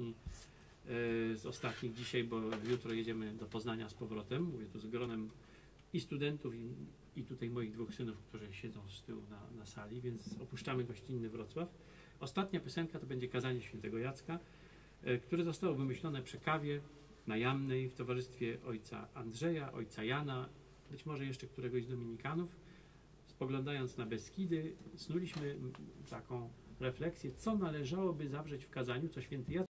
E, z ostatnich dzisiaj, bo jutro jedziemy do Poznania z powrotem. Mówię tu z gronem i studentów, i, i tutaj moich dwóch synów, którzy siedzą z tyłu na, na sali, więc opuszczamy gościnny Wrocław. Ostatnia piosenka to będzie Kazanie Świętego Jacka, e, które zostało wymyślone przy kawie najamnej w towarzystwie ojca Andrzeja, ojca Jana, być może jeszcze któregoś z Dominikanów. Spoglądając na Beskidy, snuliśmy taką refleksję, co należałoby zawrzeć w kazaniu, co święty Jacek